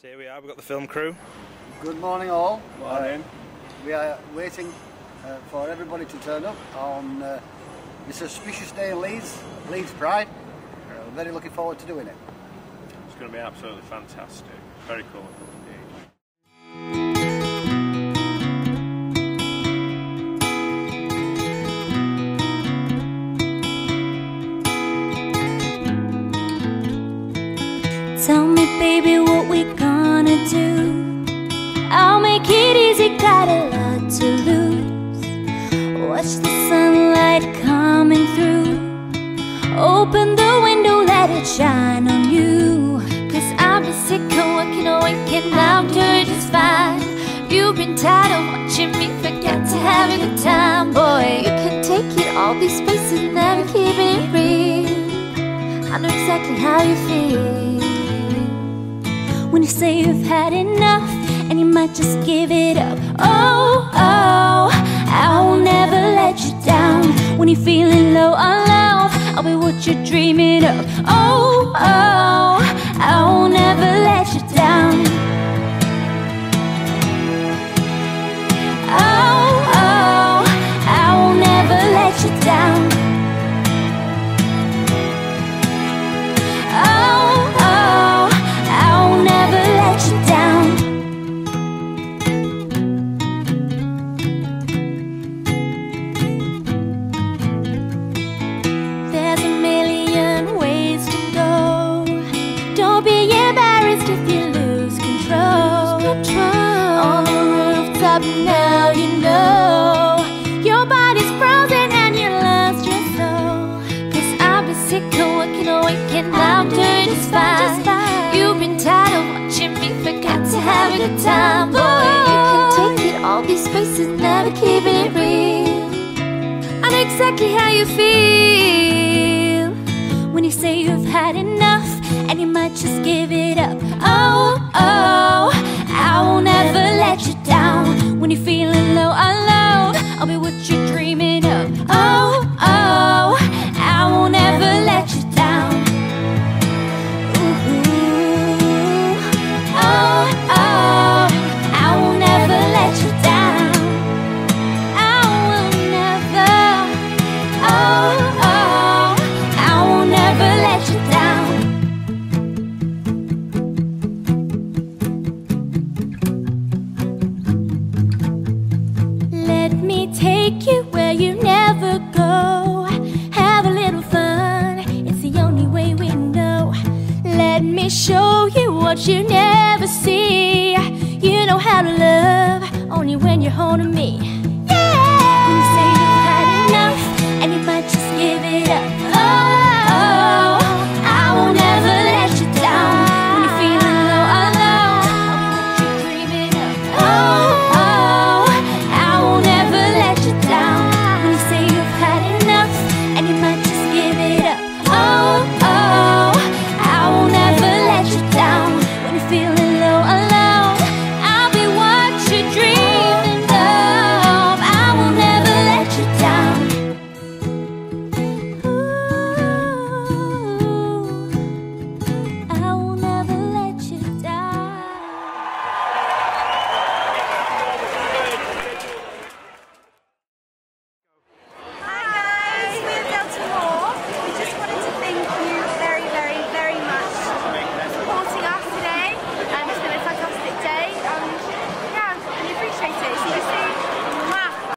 So here we are, we've got the film crew. Good morning all. Morning. Uh, we are waiting uh, for everybody to turn up on uh, this auspicious day in Leeds, Leeds Pride. Uh, we're very looking forward to doing it. It's going to be absolutely fantastic. Very cool. Tell on I'm doing just fine. You've been tired of watching me forget to have a good time, boy. You can take it all these places, never keep it real. I know exactly how you feel when you say you've had enough and you might just give it up. Oh, oh, I will never let you down. When you're feeling low on love, I'll be what you're dreaming of. Oh, oh, On the rooftop now, you know your body's frozen and you lost your soul. Cause I've been sick of working on waking, I'm doing just fine. You've been tired of watching me, forgot to have a good time, boy. You can take it all these spaces, never keeping it real. I know exactly how you feel when you say you've had enough and you might just give it up. Take you where you never go. Have a little fun, it's the only way we know. Let me show you what you never see. You know how to love only when you're holding me.